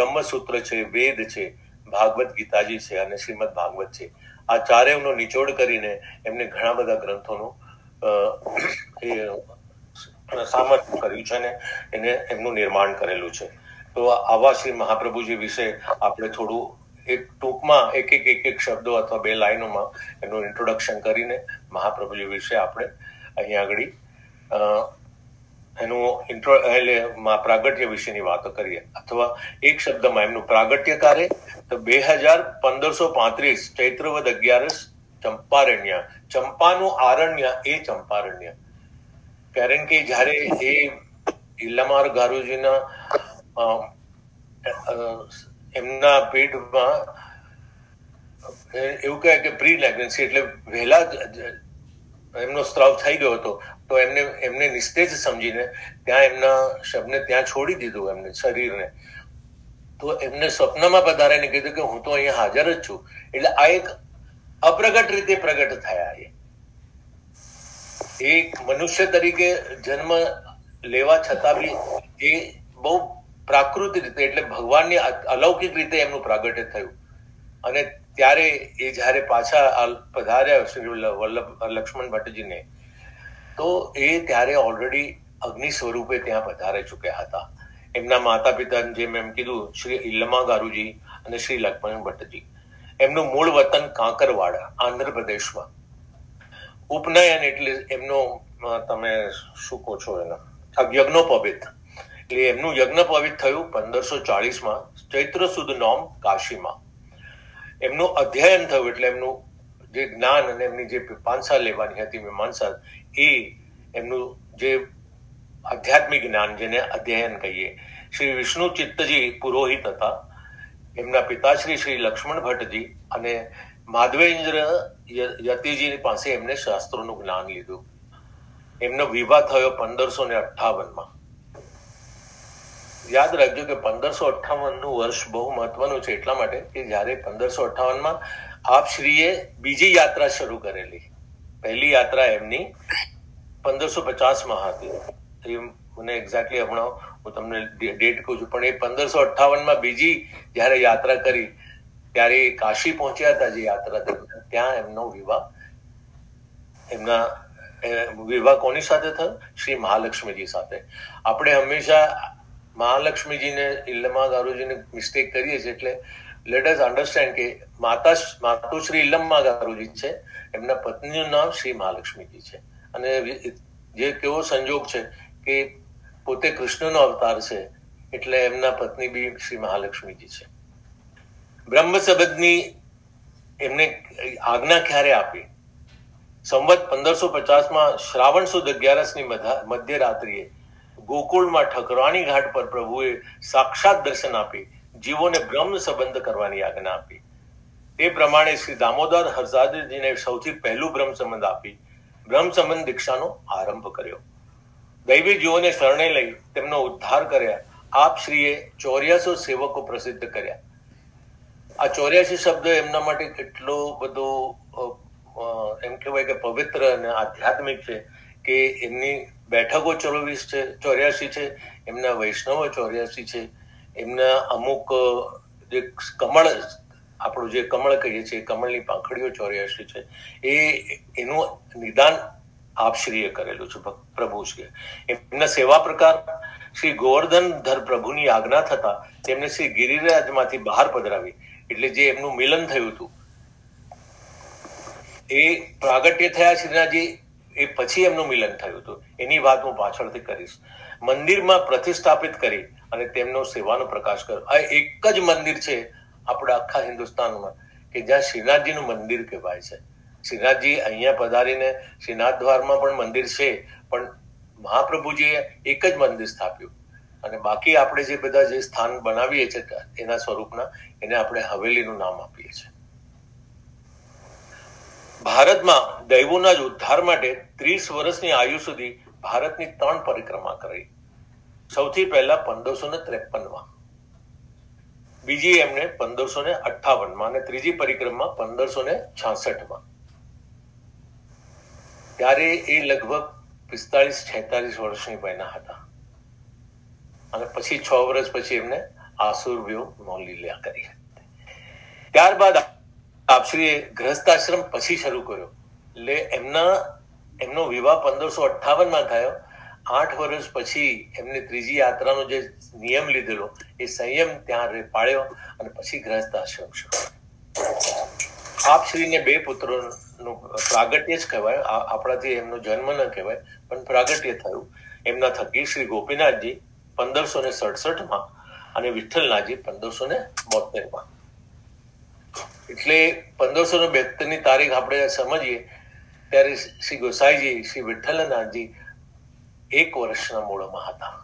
બ્રહ્મસૂત્ર છે, વેદ છે, ભાગવત ગીતાજી છે અને શ્રીમદ ભાગવત છે. આ ચારેયનો નિચોડ કરીને એમને ઘણા બધા ગ્રંથોનું સામર્થ્ય કર્યું છે અને એને એમનું નિર્માણ કરેલું છે. તો આવા શ્રી મહાપ્રભુજી વિશે આપણે થોડું એક ટૂંકમાં એક એક એક એક શબ્દો અથવા બે લાઈનોમાં એનું ઇન્ટ્રોડક્શન કરીને મહાપ્રભુજી વિશે આપણે અહીંયા આગળ એનું ઇન્ટ્રો એટલે પ્રાગટ્ય વિશેની વાતો કરીએ. અથવા એક શબ્દમાં એમનું પ્રાગટ્ય કાર્ય તો બે હજાર પંદરસો પાંત્રીસ, ચૈત્રવદ અગિયારસ, ચંપારણ્ય. ચંપાનું આરણ્ય એ ચંપારણ્ય. કારણ કે જ્યારે એ ઇલ્લામાર ગારુજીના એમના પેટમાં એવું કહે કે પ્રી પ્રેગ્નન્સી એટલે વહેલા એમનો સ્ત્રાવ થઈ ગયો હતો. તો એમને એમને નિસ્તેજ સમજીને ત્યાં એમના શબને ત્યાં છોડી દીધું એમને શરીરને. તો એમને સ્વપ્નમાં પધારીને કીધું કે હું તો અહીંયા હાજર જ છું. એટલે આ એક અપ્રગટ રીતે પ્રગટ થયા એ. એક મનુષ્ય તરીકે જન્મ લેવા છતાં બી એ બહુ પ્રાકૃતિક રીતે એટલે ભગવાનની અલૌકિક રીતે એમનું પ્રાગટ્ય થયું. અને ત્યારે એ જ્યારે પાછા પધાર્યા શ્રી વલ્લભ, લક્ષ્મણ ભટ્ટજીને તો એ ત્યારે ઓલરેડી અગ્નિ સ્વરૂપે ત્યાં પધારે ચૂક્યા હતા. એમના માતા પિતા જેમ એમ કીધું, શ્રી ઇલ્લમા ગારુજી અને શ્રી લક્ષ્મણ ભટ્ટજી. એમનું મૂળ વતન કાંકરવાડા, આંધ્રપ્રદેશમાં. ઉપનયન એટલે એમનો તમે શું કહો છો એના? યજ્ઞો યજ્ઞોપવિત. એટલે એમનું યજ્ઞોપવિત થયું પંદરસો ચાળીસમાં ચૈત્ર સુદ નોમ કાશીમાં. એમનું અધ્યયન થયું એટલે એમનું જે જ્ઞાન અને એમની જે પાંસા લેવાની હતી મીમાંસા એ એમનું જે આધ્યાત્મિક જ્ઞાન જેને અધ્યયન કહીએ. શ્રી વિષ્ણુ ચિત્તજી પુરોહિત હતા. એમના પિતાશ્રી શ્રી લક્ષ્મણ ભટ્ટજી અને માધવેન્દ્ર યતિજીની યતિજી પાસે એમને શાસ્ત્રોનું જ્ઞાન લીધું. એમનો વિવાહ થયો પંદરસો ને અઠ્ઠાવનમાં. યાદ રાખજો કે પંદરસો અઠાવનનું વર્ષ બહુ મહત્વનું છે એટલા માટે કે જ્યારે પંદરસો અઠ્ઠાવનમાં આપશ્રીએ બીજી યાત્રા શરૂ કરેલી. પહેલી યાત્રા એમની પંદરસો પચાસમાં હતી. એ મને એક્ઝેક્ટલી હમણાં હું તમને ડેટ કહું છું. પણ એ પંદરસો અઠ્ઠાવનમાં બીજી જ્યારે યાત્રા કરી, ત્યારે એ કાશી પહોંચ્યા હતા જે યાત્રા દરમિયાન. ત્યાં એમનો વિવાહ, એમના વિવાહ કોની સાથે થયો? શ્રી મહાલક્ષ્મીજી સાથે. આપણે હંમેશા મહાલક્ષ્મીજીને ઇલ્લમા ગારુજીને મિસ્ટેક કરીએ છીએ એટલે લેટ અસ અન્ડરસ્ટેન્ડ કે માતા માતુશ્રી ઇલમ્મા ગારુજી છે. એમના પત્નીનું નામ શ્રી મહાલક્ષ્મીજી છે. અને જે કેવો સંજોગ છે કે પોતે કૃષ્ણનો અવતાર છે, એટલે એમના પત્ની બી શ્રી મહાલક્ષ્મીજી છે. બ્રહ્મસબદની એમને આજ્ઞા ક્યારે આપી? સંવત પંદરસો પચાસમાં શ્રાવણ સુદ અગિયારસની મધા- મધ્યરાત્રિએ ગોકુળમાં ઠકરાણી ઘાટ પર પ્રભુએ સાક્ષાત દર્શન આપી. જીવોને બ્રહ્મ સંબંધ કરવાની આજ્ઞા આપી. તે પ્રમાણે શ્રી દામોદર હરસાદજીને સૌથી પહેલું બ્રહ્મ સંબંધ આપી, બ્રહ્મ સંબંધ દીક્ષાનો આરંભ કર્યો. દૈવી જીવોને શરણે લઈ તેમનો ઉદ્ધાર કર્યા. આપ શ્રીએ ચોર્યાસો સેવકો પ્રસિદ્ધ કર્યા. આ ચોર્યાસી શબ્દ એમના માટે કેટલો બધો એમ કહેવાય કે પવિત્ર અને આધ્યાત્મિક છે કે એમની બેઠકો ચોવીસ છે, ચોર્યાસી છે, એમના વૈષ્ણવો ચોર્યાસી છે. એમના અમુક જે કમળ, આપણું જે કમળ કહીએ છીએ, કમળની પાંખડીઓ ચોર્યાસી છે, એ એનું નિદાન આપશ્રીએ કરેલું છે પ્રભુ પ્રભુશ્રીએ. એમના સેવા પ્રકાર શ્રી ગોવર્ધન ધર પ્રભુની આજ્ઞા થતા તેમને શ્રી ગિરિરાજમાંથી બહાર પધરાવી, એટલે જે એમનું મિલન થયું હતું, એ પ્રાગટ્ય થયા શ્રીનાજી એ પછી એમનું મિલન થયું હતું. એની વાત હું પાછળથી કરીશ. મંદિરમાં પ્રતિષ્ઠાપિત કરી અને તેમનો સેવાનો પ્રકાશ કર્યો આ એક જ મંદિર છે આપણા આખા હિન્દુસ્તાનમાં, કે જ્યાં શ્રીનાથજીનું મંદિર કહેવાય છે. શ્રીનાથજી અહીંયા પધારીને શ્રીનાથ દ્વારમાં પણ મંદિર છે, પણ મહાપ્રભુજીએ એક જ મંદિર સ્થાપ્યું. અને બાકી આપણે જે બધા જે સ્થાન બનાવીએ છીએ એના સ્વરૂપના, એને આપણે હવેલીનું નામ આપીએ છીએ. ભારતમાં દૈવોના જ ઉદ્ધાર માટે ત્રીસ વર્ષની આયુ સુધી ભારતની ત્રણ પરિક્રમા કરી સૌથી પહેલા પંદરસો ને ત્રેપનમાં. બીજી એમને પંદરસો ને અઠાવનમાં અને ત્રીજી પરિક્રમા પંદરસો ને છાસઠમાં. ત્યારે એ લગભગ પિસ્તાળીસ છેતાલીસ વર્ષની પહેલા હતા. અને પછી છ વર્ષ પછી એમને આસુર વ્યૂહ નોલી લીલા કરી. ત્યારબાદ આપશ્રીએ ગ્રહસ્થાશ્રમ પછી શરૂ કર્યો. એટલે એમના, એમનો વિવાહ પંદરસો અઠ્ઠાવનમાં થયો. આઠ વર્ષ પછી એમને ત્રીજી યાત્રાનો જે નિયમ લીધેલો, એ સંયમ ત્યાં પાડ્યો અને પછી ગ્રસ્ત આશ્રમ આપશ્રીને બે પુત્રોનું પ્રાગટ્ય જ કહેવાય. આપણાથી એમનો જન્મ ન કહેવાય, પણ પ્રાગટ્ય થયું. એમના થકી શ્રી ગોપીનાથજી પંદરસો ને સડસઠમાં અને વિઠ્ઠલનાથજી પંદરસો ને બોતેરમાં એટલે પંદરસો ને બેતેરની તારીખ આપણે સમજીએ, ત્યારે શ્રી ગોસાઈજી, શ્રી વિઠ્ઠલનાથજી એક વર્ષના મૂળમાં હતા.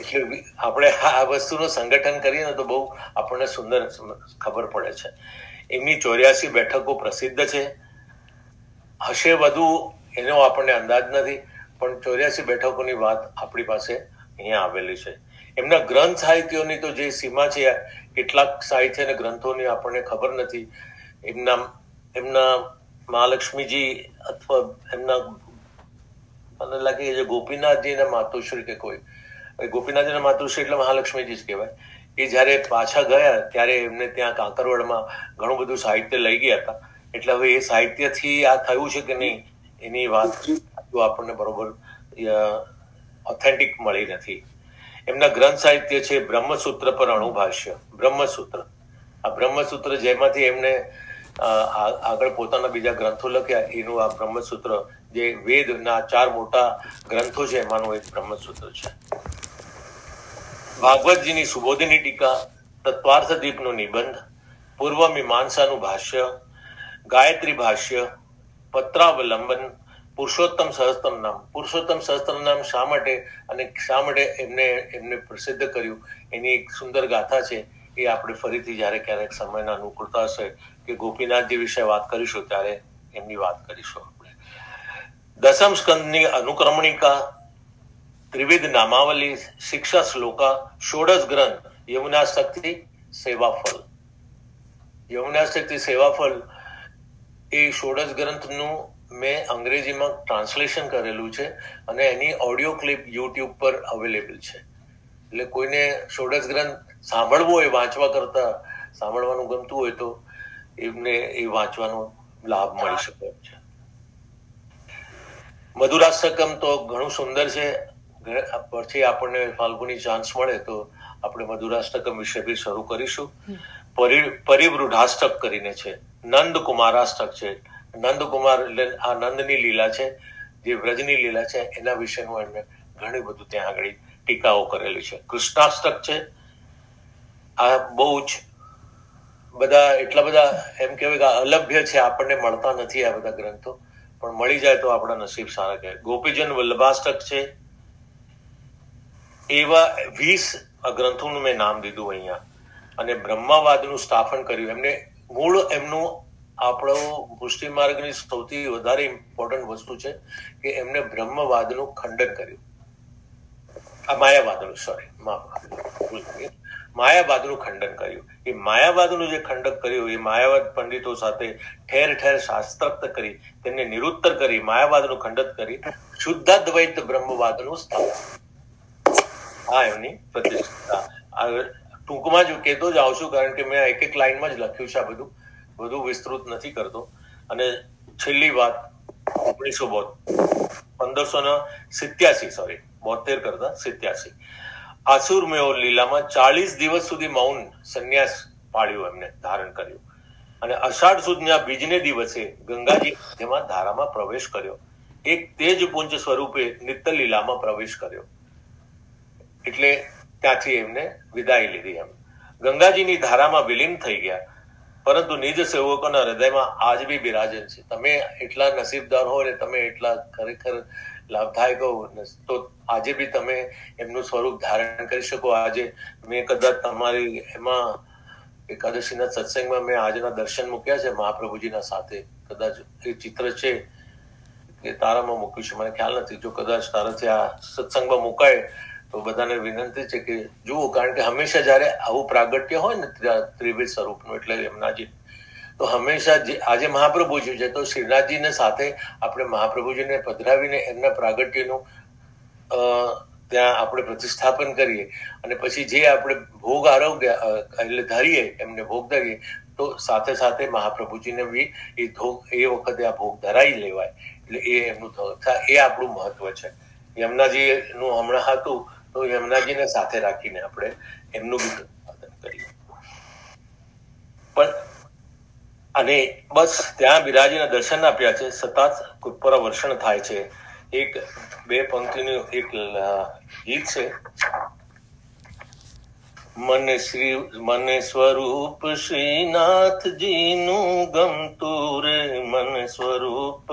એટલે આપણે આ વસ્તુનું સંગઠન કરીએ ને તો બહુ આપણને સુંદર ખબર પડે છે. એમની ચોર્યાસી બેઠકો પ્રસિદ્ધ છે. હશે વધુ એનો આપણને અંદાજ નથી, પણ ચોર્યાસી બેઠકોની વાત આપણી પાસે અહીંયા આવેલી છે. એમના ગ્રંથ સાહિત્યોની તો જે સીમા છે, કેટલાક સાહિત્ય અને ગ્રંથોની આપણને ખબર નથી. એમના એમના મહાલક્ષ્મીજી અથવા એમના મને લાગે છે ગોપીનાથજી ને માતુશ્રી કે કોઈ. ગોપીનાથજી માતુશ્રી એટલે મહાલક્ષ્મીજી જ કહેવાય. એ જયારે પાછા ગયા, ત્યારે એમને ત્યાં કાંકરવડમાં ઘણું બધું સાહિત્ય લઈ ગયા હતા. એટલે હવે એ સાહિત્યથી આ થયું છે કે નહીં, એની વાત આપણને બરોબર ઓથેન્ટિક મળી નથી. એમના ગ્રંથ સાહિત્ય છે બ્રહ્મસૂત્ર પર અણુભાષ્ય. બ્રહ્મસૂત્ર. આ બ્રહ્મસૂત્ર જેમાંથી એમને આગળ પોતાના બીજા ગ્રંથો લખ્યા, એનું આ બ્રહ્મસૂત્ર જે વેદના ચાર મોટા ગ્રંથો છે, એમાંનું એક બ્રહ્મસૂત્ર છે. ભાગવતજીની સુબોધની ટીકા, તત્વાર્થ દીપનો નિબંધ પૂર્વ મીમાંસાનું ભાષ્ય, ગાયત્રી ભાષ્ય, પત્રાવલંબન, પુરુષોત્તમ સહસ્ત્રમ નામ. પુરુષોત્તમ સહસ્ત્ર નામ શા માટે અને શા માટે એમને એમને પ્રસિદ્ધ કર્યું? એની એક સુંદર ગાથા છે, એ આપણે ફરીથી જ્યારે ક્યારેક સમયના અનુકૂળતા હશે કે ગોપીનાથજી વિશે વાત કરીશું ત્યારે એમની વાત કરીશું આપણે. દસમ સ્કંદની અનુક્રમણિકા, ત્રિવિધ નામાવલી, શિક્ષા શ્લોકા, ષોડશ ગ્રંથ, યમુના શક્તિ, સેવાફળ. યમુના શક્તિ, સેવાફળ એ ષોડશ ગ્રંથનું મેં અંગ્રેજીમાં ટ્રાન્સલેશન કરેલું છે અને એની ઓડિયો ક્લિપ યુટ્યુબ પર અવેલેબલ છે. એટલે કોઈને ષોડશ ગ્રંથ સાંભળવો હોય, વાંચવા કરતા સાંભળવાનું ગમતું હોય તો એમને એ વાંચવાનો લાભ મળી શકે છે. મધુરાષ્ટકમ તો ઘણું સુંદર છે. પછી આપણને ફાલ્ગુની ચાન્સ મળે તો આપણે મધુરાષ્ટકમ વિશે બી શરૂ કરીશું. પરિવૃઢાષ્ટક કરીને છે. નંદ કુમારાષ્ટક છે. નંદકુમાર એટલે આ નંદની લીલા છે જે વ્રજની લીલા છે એના વિશેનું એમને ઘણું બધું ત્યાં આગળ ટીકાઓ કરેલી છે. કૃષ્ણાષ્ટક છે. આ બહુ જ બધા, એટલા બધા એમ કહેવાય કે અલભ્ય છે, આપણને મળતા નથી આ બધા ગ્રંથો. પણ મળી જાય તો આપણા નસીબ સારા કહેવાય. ગોપીજન વલ્લભાષ્ટક છે. એવા વીસ ગ્રંથોનું મેં નામ દીધું અહીંયા. અને બ્રહ્માવાદનું સ્થાપન કર્યું. એમને મૂળ એમનું આપણો પુષ્ટિ માર્ગની સૌથી વધારે ઇમ્પોર્ટન્ટ વસ્તુ છે કે એમને બ્રહ્મવાદનું ખંડન કર્યું. આ માયાવાદનું સોરી માયાવાદનું ખંડન કર્યું. એ માયાવાદનું જે ખંડક કર્યું, એ માયાવાદ પંડિતો સાથે ઠેર ઠેર શાસ્ત્રક્ત કરી, તેમને નિરુત્તર કરી, માયાવાદનું ખંડન કરી, શુદ્ધાદ્વૈત બ્રહ્મવાદનું સ્થાપન. આ એમની પ્રતિષ્ઠા. ટૂંકમાં જ કહેતો જ આવશું, કારણ કે મેં એક એક લાઈનમાં જ લખ્યું છે આ બધું. વધુ વિસ્તૃત નથી કરતો. અને છેલ્લી વાત, ઓગણીસો પંદરસો ને સિત્યાસી સોરી બોતેર કરતા સિત્યાસી. આસુર મેઓ લીલામાં ચાલીસ દિવસ સુધી મૌન સંન્યાસ પાડ્યું એમને, ધારણ કર્યો. અને અષાઢ સુદના બીજને દિવસે ગંગાજી તેમાં ધારામાં પ્રવેશ કર્યો. એક તેજ પુંજ સ્વરૂપે નિત્ય લીલામાં પ્રવેશ કર્યો. એટલે ત્યાંથી એમને વિદાય લીધી એમ. ગંગાજીની ધારામાં વિલીન થઈ ગયા. પરંતુ નિજ સેવકોના હૃદયમાં આજ બી બિરાજન છે. તમે એટલા નસીબદાર હો ને તમે એટલા ખરેખર લાભદાયક તો આજે બી તમે એમનું સ્વરૂપ ધારણ કરી શકો. આજે મેં કદાચ તમારી એમાં એકાદશીના સત્સંગમાં મેં આજના દર્શન મૂક્યા છે મહાપ્રભુજીના સાથે. કદાચ એ ચિત્ર છે એ તારામાં મૂક્યું છે. મને ખ્યાલ નથી. જો કદાચ તારાથી આ સત્સંગમાં મુકાય, તો બધાને વિનંતી છે કે જુઓ, કારણ કે હંમેશા જયારે આવું પ્રાગટ્ય હોય ને ત્રિવિધ સ્વરૂપનું, એટલે એમનાજી તો હંમેશા આજે મહાપ્રભુજી છે તો શ્રીનાથજીને સાથે આપણે મહાપ્રભુજીને પધરાવીને એમના પ્રાગટ્યનું ત્યાં આપણે પ્રતિષ્ઠાપન કરીએ. અને પછી જે આપણે ભોગ આરોગ્ય એટલે ધરીએ, એમને ભોગ ધરીએ, તો સાથે સાથે મહાપ્રભુજીને બી એ ભોગ, એ વખતે આ ભોગ ધરાઈ લેવાય. એટલે એ એમનું એ આપણું મહત્વ છે. યમુનાજી નું હમણાં હતું, તો યમુનાજીને સાથે રાખીને આપણે એમનું બી કરીએ. પણ અને બસ ત્યાં બિરાજીના દર્શન આપ્યા છે. સતત કૃપર વર્ષણ થાય છે. એક, બે પંક્તિનું એક ગીત છે. મને શ્રી, મને સ્વરૂપ શ્રીનાથજીનું ગમતું રે. મને સ્વરૂપ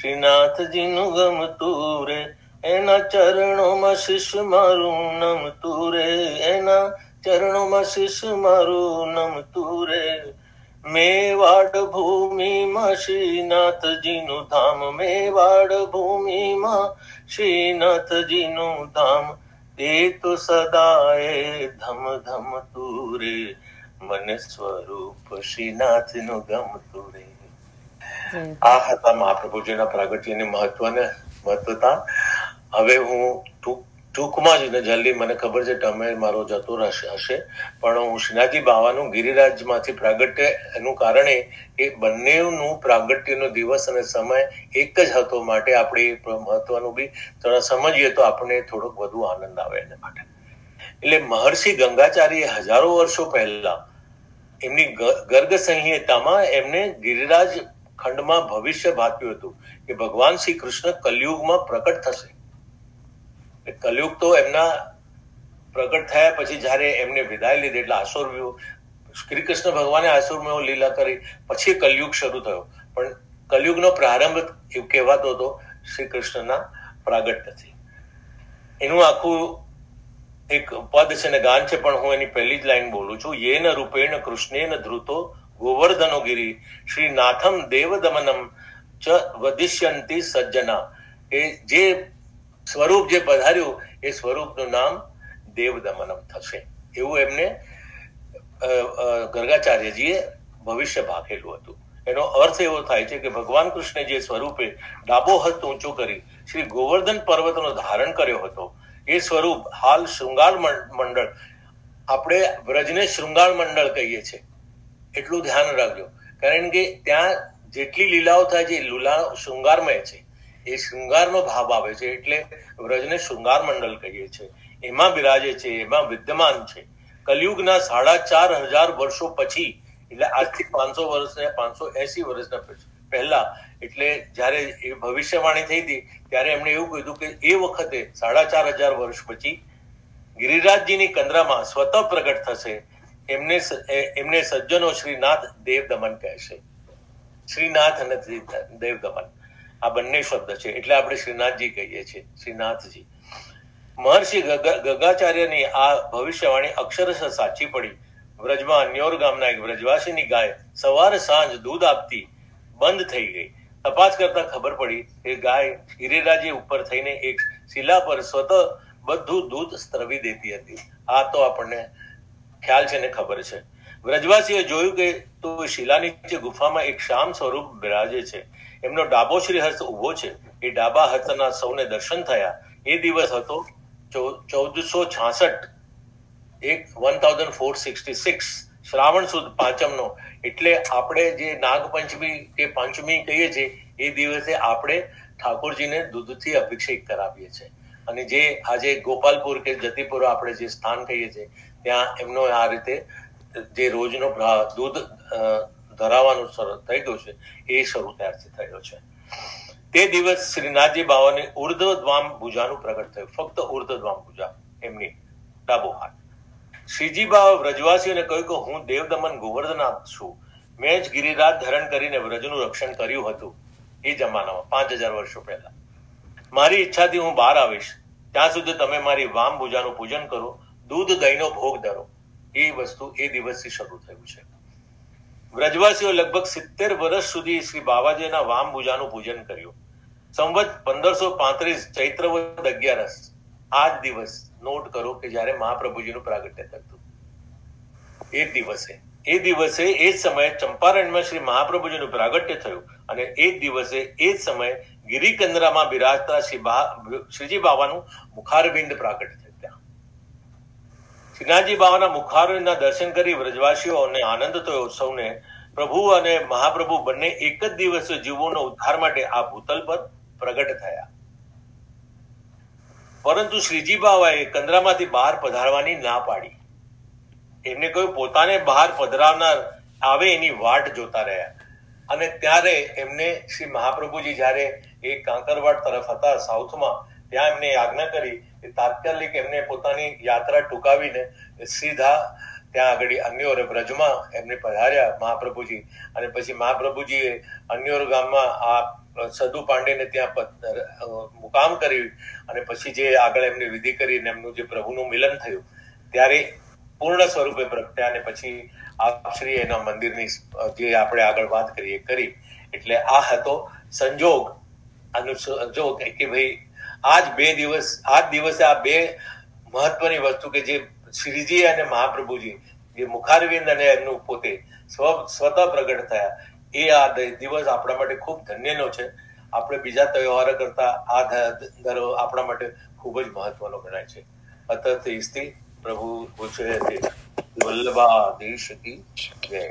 શ્રીનાથજીનું ગમતું રે. એના ચરણોમાં શિષ મારું નમતું રે. એના ચરણોમાં શિષ મારું નમતું રે. મેવાડ ભૂમિમાં શ્રીનાથજીનું ધામ. મેવાડ ભૂમિમાં શ્રીનાથજીનું ધામ. તે તો સદાય ધમ ધમ તુરે. મને સ્વરૂપ શ્રીનાથનું ગમતું રે આ હતા મહાપ્રભુજીના પ્રાગટ્યની મહત્વને મહત્વતા. હવે હું ટૂંકમાં જ ને જલ્દી મને ખબર છે તમે મારો જતો રહેશે હશે. પણ હું શ્રીનાથજી બાવાનું ગિરિરાજમાંથી પ્રાગટ્ય, એનું કારણે એ બંનેનું પ્રાગટ્યનો દિવસ અને સમય એક જ હતો માટે આપણે મહત્વનું બી થોડા સમજીએ તો આપણને થોડોક વધુ આનંદ આવે એના માટે. એટલે મહર્ષિ ગંગાચાર્ય હજારો વર્ષો પહેલા એમની ગર્ગ સંહિતામાં એમને ગિરિરાજ ખંડમાં ભવિષ્ય ભાપ્યું હતું કે ભગવાન શ્રી કૃષ્ણ કલયુગમાં પ્રકટ થશે. કલયુગ તો એમના પ્રગટ થયા પછી જયારે એમને વિદાય લીધી એટલે આસુર શ્રી કૃષ્ણ ભગવાને આસુરવ્યુ લીલા કરી, પછી કલયુગ શરૂ થયો. પણ કલયુગનો પ્રારંભ એવું કહેવાતો હતો શ્રી કૃષ્ણના પ્રાગટ્યથી એનું આખું એક પદ છે ને ગાન છે, પણ હું એની પહેલી જ લાઈન બોલું છું. યેન રૂપેણ કૃષ્ણેન ધ્રુતો ગોવર્ધનો ગિરી શ્રી નાથમ દેવદમનમ ચ વધિષ્યંતી સજ્જના. એ જે સ્વરૂપ જે પધાર્યું, એ સ્વરૂપનું નામ દેવદમનમ થશે. એવું એમને ગર્ગાચાર્યજીએ ભવિષ્ય ભાખેલું હતું. એનો અર્થ એવો થાય છે કે ભગવાન કૃષ્ણ જે સ્વરૂપે ડાબો હસ્ત ઊંચો કરી શ્રી ગોવર્ધન પર્વતનો ધારણ કર્યો હતો, એ સ્વરૂપ હાલ શૃંગાર મંડળ, આપણે વ્રજને શૃંગાર મંડળ કહીએ છીએ. એટલું ધ્યાન રાખજો. કારણ કે ત્યાં જેટલી લીલાઓ થાય છે લીલા શૃંગારમય છે. એ શૃંગારનો ભાવ આવે છે એટલે વ્રજને શૃંગાર મંડળ કહીએ છીએ એમાં બિરાજે છે, એમાં વિદ્યમાન છે. કલયુગના સાડા ચાર હજાર વર્ષો પછી, એટલે આજથી પાંચસો વર્ષ ને પાંચસો એસી વર્ષના પહેલા, એટલે જ્યારે એ ભવિષ્યવાણી થઈ હતી, ત્યારે એમણે એવું કીધું કે એ વખતે સાડા ચાર હજાર વર્ષ પછી ગિરિરાજજીની કંદરામાં સ્વતઃ પ્રગટ થશે. એમને એમને સજ્જનો શ્રીનાથ દેવ દમન કહેશે. શ્રીનાથ અને દેવ દમન આ બંને શબ્દ છે. એટલે આપણે શ્રીનાથજી કહીએ છીએ, શ્રીનાથજી. મહર્ષિ ગગાચાર્યની આ ભવિષ્યવાણી અક્ષરશ સાચી પડી. વ્રજમાં અન્યોર ગામના એક વ્રજવાસીની ગાય સવાર સાંજ દૂધ આપતી બંધ થઈ ગઈ. તપાસ કરતા ખબર પડી કે ગાય હિરેરાજી ઉપર થઈને એક શિલા પર સ્વતઃ બધું દૂધ સ્ત્રવી દેતી હતી. આ તો આપણને ખ્યાલ છે ને ખબર છે. વ્રજવાસીએ જોયું કે તો શિલા નીચે ગુફામાં એક શામ સ્વરૂપ બિરાજે છે. એમનો ડાબો શ્રી હસ્ત ઊભો છે. એ ડાબા હસ્તના સૌને દર્શન થયા. એ દિવસ હતો ચૌદસો છાસઠ. એક one thousand four sixty six. Shravan સુદ પાંચમનો. એટલે આપણે જે નાગપંચમી કે પંચમી કહીએ છીએ, એ દિવસે આપણે ઠાકોરજીને દૂધથી અભિષેક કરાવીએ છીએ. અને જે આજે ગોપાલપુર કે જતીપુર આપણે જે સ્થાન કહીએ છીએ, ત્યાં એમનો આ રીતે જે રોજનો દૂધ ધરાવવાનું શરૂ થઈ ગયું છે, એ શરૂ ત્યારથી થયો છે. તે દિવસ શ્રીનાથજી બાવાની ઉર્ધ્વ દ્વામ ભુજાનું પ્રગટ થયું. ફક્ત ઉર્ધ્વ દ્વામ ભુજા, એમની ડાબો હાથ. શ્રીજી બાવા વ્રજવાસીઓને કહ્યું કે હું દેવદમન ગોવર્ધનાથ છું. મેં જ ગિરિરાજ ધારણ કરીને વ્રજનું રક્ષણ કર્યું હતું એ જમાનામાં, પાંચ હજાર વર્ષો પહેલા. મારી ઈચ્છાથી હું બહાર આવીશ. ત્યાં સુધી તમે મારી વામ ભુજાનું પૂજન કરો, દૂધ દહીંનો ભોગ ધરો. એ વસ્તુ એ દિવસથી શરૂ થયું છે. વ્રજવાસીઓ લગભગ સિત્તેર વર્ષ સુધી શ્રી બાવાજીના વામ પૂજાનું પૂજન કર્યું. સંવત પંદરસો પાંત્રીસ ચૈત્રવદ અગિયારસ આ દિવસ નોટ કરો કે જયારે મહાપ્રભુજીનું પ્રાગટ્ય થતું. એ દિવસે એ દિવસે એ જ સમયે ચંપારણમાં શ્રી મહાપ્રભુજીનું પ્રાગટ્ય થયું અને એ દિવસે એ જ સમયે ગિરિકંદરામાં બિરાજતા શ્રી શ્રીજી બાબાનું મુખારબિંદ પ્રાગટ થયું. શ્રીનાથજી બાબાના મુખારબિંદના દર્શન કરી વ્રજવાસીઓને આનંદ થયો. સૌને પ્રભુ અને મહાપ્રભુ બંને એક જ દિવસે જીવોનો ઉદ્ધાર માટે આ ભૂતલ પર પ્રગટ થયા. પરંતુ શ્રીજી બાવાએ કંદરામાંથી બહાર પધારવાની ના પાડી. એમને કહ્યું, પોતાને બહાર પધરાવનાર આવે એની વાટ જોતા રહ્યા. અને ત્યારે એમને શ્રી મહાપ્રભુજી જ્યારે એ કાંકરવાડ તરફ હતા, સાઉથમાં, ત્યાં એમને આજ્ઞા કરી કે તાત્કાલિક એમને પોતાની યાત્રા ટૂંકાવીને સીધા ત્યાં આગળ અન્યોર બ્રજમાં એમને પધાર્યા મહાપ્રભુજી. અને પછી મહાપ્રભુજીએ અન્યોર ગામમાં આ સદુ પાંડેને ત્યાં મુકામ કર્યું અને પછી જે આગળ એમની વિધિ કરીને એમનું જે પ્રભુનું મિલન થયું, ત્યારે પૂર્ણ સ્વરૂપે પ્રગટ્યા અને પછી આપશ્રી એના મંદિરની જે આપણે આગળ વાત કરીએ, કરી. એટલે આ હતો સંજોગ અનુસંજોગ કે ભાઈ આજ બે દિવસ, આજ દિવસે આ બે મહત્વની વસ્તુ કે જે શ્રીજી અને મહાપ્રભુજી, જે મુખારવિંદ અને એમનું પોતે સ્વ, સ્વતઃ પ્રગટ થયા, એ આ દિવસ આપણા માટે ખૂબ ધન્યનો છે. આપણે બીજા તહેવારો કરતા આ ધરો આપણા માટે ખૂબ જ મહત્વનો ગણાય છે. અતઃ પ્રભુ પૂછે વલ્લભા દેશ કી જય.